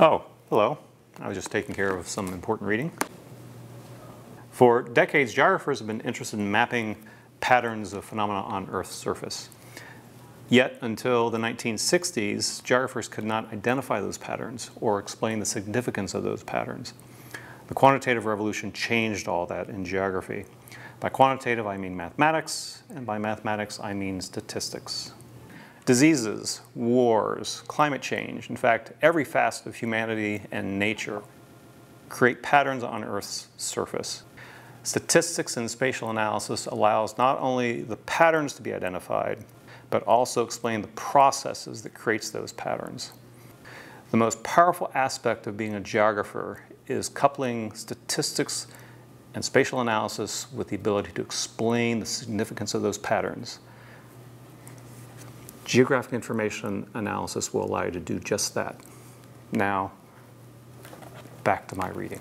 Oh, hello. I was just taking care of some important reading. For decades, geographers have been interested in mapping patterns of phenomena on Earth's surface. Yet, until the 1960s, geographers could not identify those patterns or explain the significance of those patterns. The quantitative revolution changed all that in geography. By quantitative, I mean mathematics, and by mathematics, I mean statistics. Diseases, wars, climate change, in fact, every facet of humanity and nature create patterns on Earth's surface. Statistics and spatial analysis allows not only the patterns to be identified, but also explain the processes that creates those patterns. The most powerful aspect of being a geographer is coupling statistics and spatial analysis with the ability to explain the significance of those patterns. Geographic information analysis will allow you to do just that. Now, back to my reading.